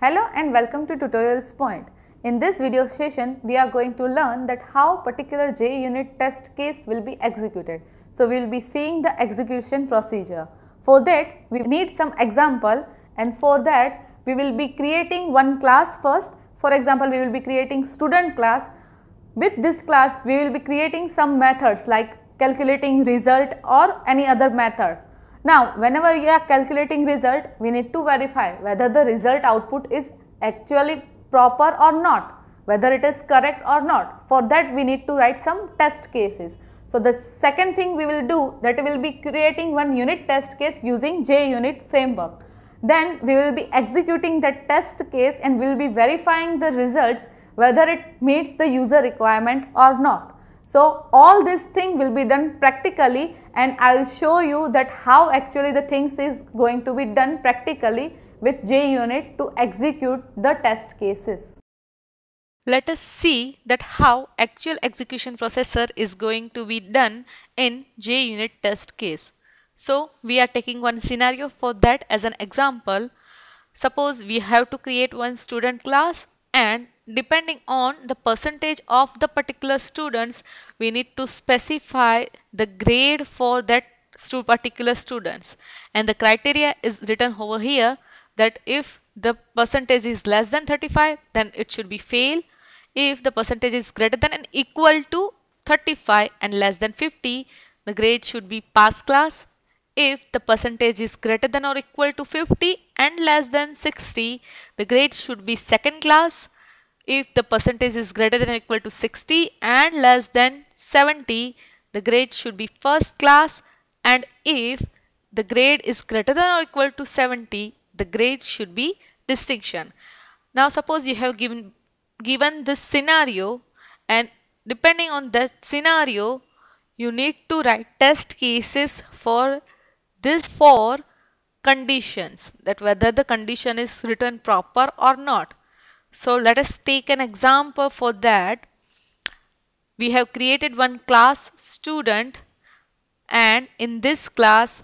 Hello and welcome to Tutorials Point. In this video session, we are going to learn that how particular JUnit test case will be executed. So, we will be seeing the execution procedure. For that, we need some example and for that, we will be creating one class first. For example, we will be creating student class. With this class, we will be creating some methods like calculating result or any other method. Now, whenever you are calculating result, we need to verify whether the result output is actually proper or not, whether it is correct or not. For that, we need to write some test cases. So, the second thing we will do that we will be creating one unit test case using JUnit framework. Then we will be executing that test case and we will be verifying the results whether it meets the user requirement or not. So, all this thing will be done practically and I will show you that how actually the things is going to be done practically with JUnit to execute the test cases. Let us see that how actual execution processor is going to be done in JUnit test case. So, we are taking one scenario for that as an example. Suppose we have to create one student class and depending on the percentage of the particular students we need to specify the grade for that particular students. And the criteria is written over here that if the percentage is less than 35 then it should be fail. If the percentage is greater than and equal to 35 and less than 50 the grade should be pass class if the percentage is greater than or equal to 50 and less than 60 the grade should be second class if the percentage is greater than or equal to 60 and less than 70, the grade should be first class and if the grade is greater than or equal to 70, the grade should be distinction. Now suppose you have given given this scenario and depending on that scenario, you need to write test cases for this four conditions that whether the condition is written proper or not. So let us take an example for that. We have created one class student and in this class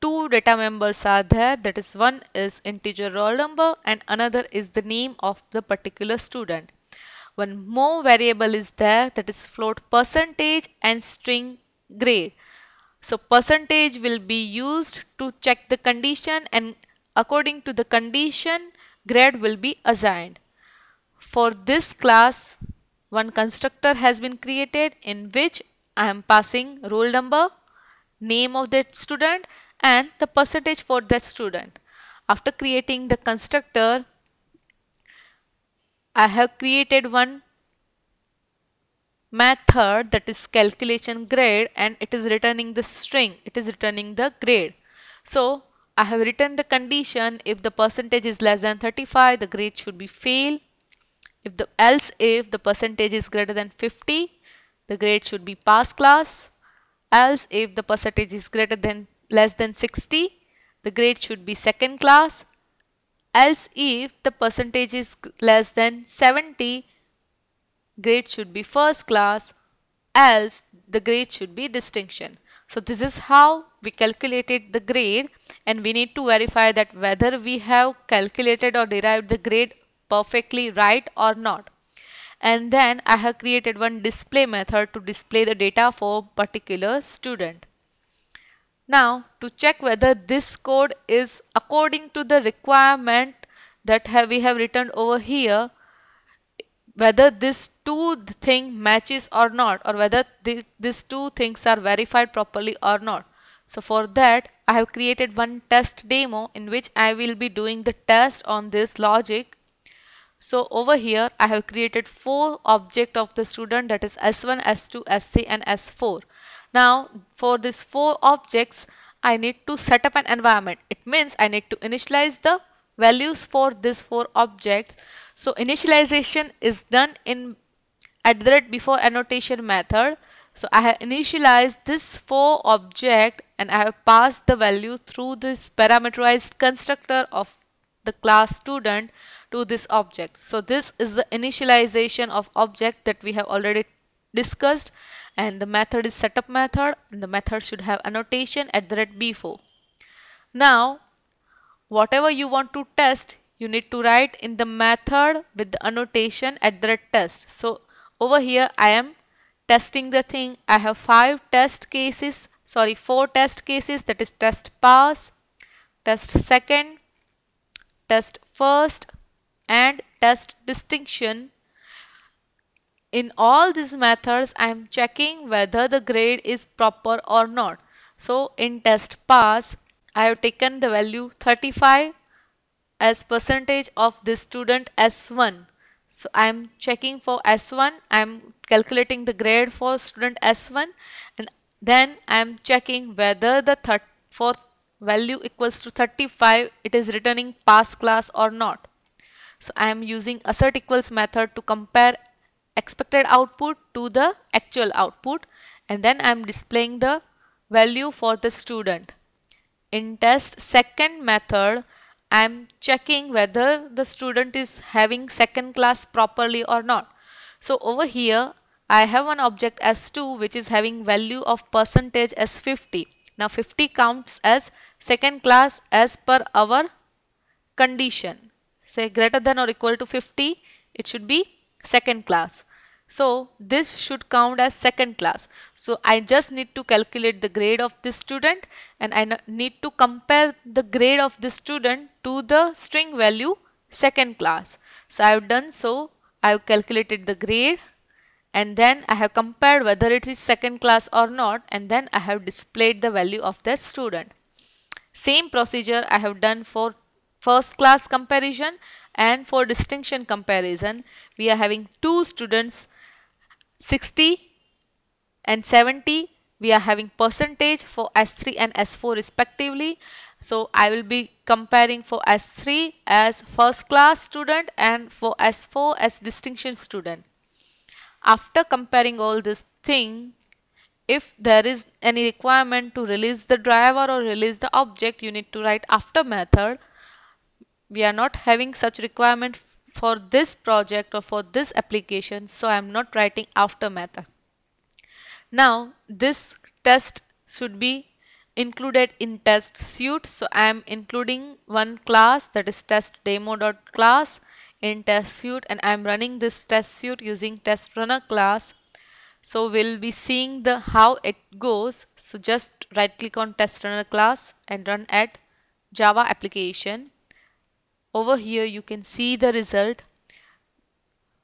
two data members are there that is one is integer roll number and another is the name of the particular student. One more variable is there that is float percentage and string grade. So percentage will be used to check the condition and according to the condition grade will be assigned. For this class, one constructor has been created in which I am passing roll number, name of that student and the percentage for that student. After creating the constructor, I have created one method that is calculation grade and it is returning the string, it is returning the grade. So I have written the condition if the percentage is less than 35 the grade should be fail. If the else if the percentage is greater than 50 the grade should be pass class. Else if the percentage is greater than less than 60 the grade should be second class. Else if the percentage is less than 70 grade should be first class else the grade should be distinction so this is how we calculated the grade and we need to verify that whether we have calculated or derived the grade perfectly right or not. And then I have created one display method to display the data for particular student. Now to check whether this code is according to the requirement that have we have written over here whether this two thing matches or not or whether th these two things are verified properly or not. So for that I have created one test demo in which I will be doing the test on this logic so over here I have created four object of the student that is S1, S2, S3 and S4. Now for these four objects I need to set up an environment. It means I need to initialize the values for these four objects. So initialization is done in at the before annotation method. So I have initialized this four object and I have passed the value through this parameterized constructor of the class student to this object. So this is the initialization of object that we have already discussed and the method is setup method and the method should have annotation at the rate before. Now whatever you want to test you need to write in the method with the annotation at the test. So over here I am testing the thing. I have five test cases, sorry, four test cases that is test pass, test second, test first and test distinction. In all these methods I am checking whether the grade is proper or not. So in test pass I have taken the value 35 as percentage of this student S1. So I am checking for S1, I am calculating the grade for student S1 and then I am checking whether the third for value equals to 35 it is returning pass class or not. So I am using assert equals method to compare expected output to the actual output and then I am displaying the value for the student. In test second method I am checking whether the student is having second class properly or not. So over here I have an object S2 which is having value of percentage as 50. Now 50 counts as second class as per our condition. Say greater than or equal to 50 it should be second class. So this should count as second class. So I just need to calculate the grade of this student and I need to compare the grade of this student to the string value second class. So I have done so. I have calculated the grade and then I have compared whether it is second class or not and then I have displayed the value of the student. Same procedure I have done for first class comparison and for distinction comparison we are having two students 60 and 70 we are having percentage for S3 and S4 respectively. So I will be comparing for S3 as first class student and for S4 as distinction student. After comparing all this thing, if there is any requirement to release the driver or release the object, you need to write after method. We are not having such requirement for this project or for this application so I am not writing after method. Now this test should be included in test suite. So I am including one class that is test demo.class in test suite and I am running this test suite using test runner class. So we'll be seeing the how it goes. So just right click on test runner class and run at java application over here you can see the result.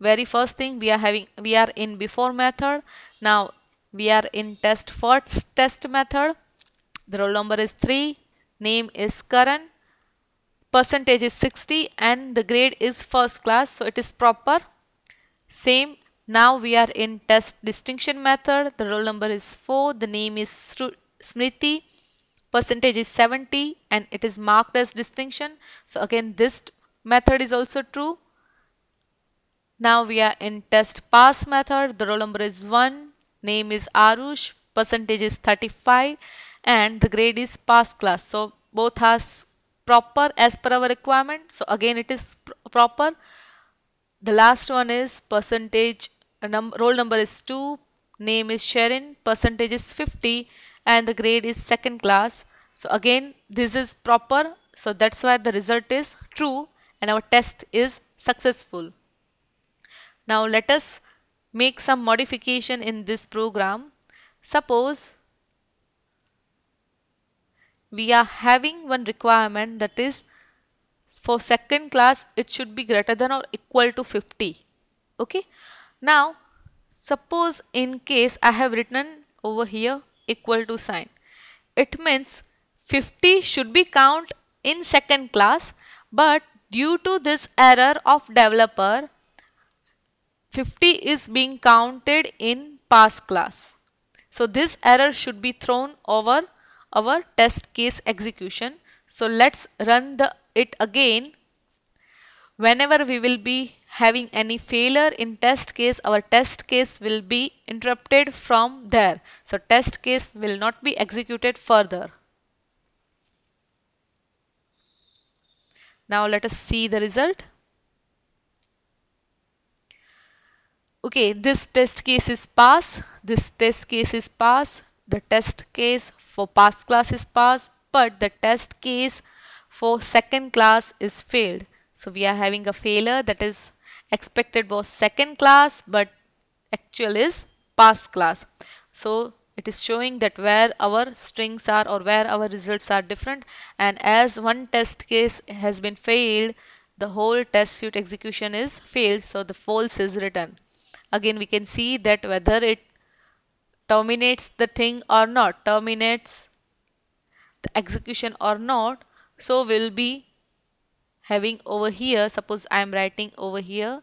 Very first thing we are having we are in before method. Now we are in test first test method. The roll number is 3 name is Karan percentage is 60 and the grade is first class so it is proper. Same now we are in test distinction method. The roll number is 4 the name is Smriti percentage is 70 and it is marked as distinction. So again this method is also true. Now we are in test pass method. The roll number is 1, name is Arush, percentage is 35 and the grade is pass class. So both are proper as per our requirement. So again it is pr proper. The last one is percentage num roll number is 2, name is Sharon, percentage is 50 and the grade is second class. So again this is proper so that's why the result is true and our test is successful. Now let us make some modification in this program. Suppose we are having one requirement that is for second class it should be greater than or equal to 50 okay now suppose in case I have written over here equal to sign. It means 50 should be count in second class but due to this error of developer 50 is being counted in pass class. So this error should be thrown over our test case execution. So let's run the it again. Whenever we will be having any failure in test case, our test case will be interrupted from there. So test case will not be executed further. Now let us see the result. Okay, this test case is pass, this test case is pass, the test case for pass class is pass, but the test case for second class is failed. So we are having a failure that is expected was second class but actual is past class. So it is showing that where our strings are or where our results are different. And as one test case has been failed the whole test suite execution is failed. So the false is written. Again we can see that whether it terminates the thing or not terminates the execution or not so we'll be having over here suppose I am writing over here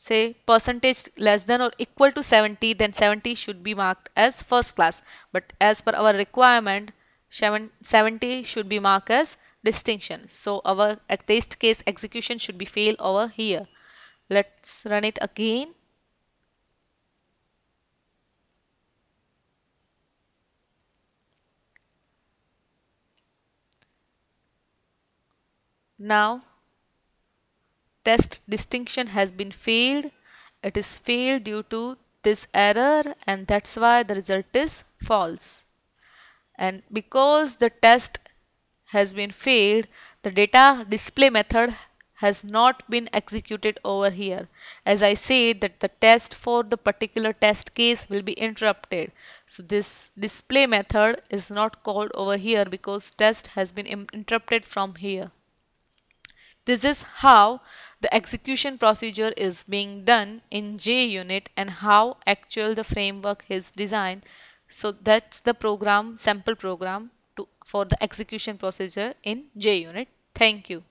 say percentage less than or equal to 70 then 70 should be marked as first class. But as per our requirement 70 should be marked as distinction. So our test case execution should be fail over here. Let's run it again now test distinction has been failed. It is failed due to this error and that's why the result is false. And because the test has been failed the data display method has not been executed over here. As I said that the test for the particular test case will be interrupted. So this display method is not called over here because test has been interrupted from here this is how the execution procedure is being done in JUnit and how actual the framework is designed. So that's the program, sample program to, for the execution procedure in JUnit. Thank you.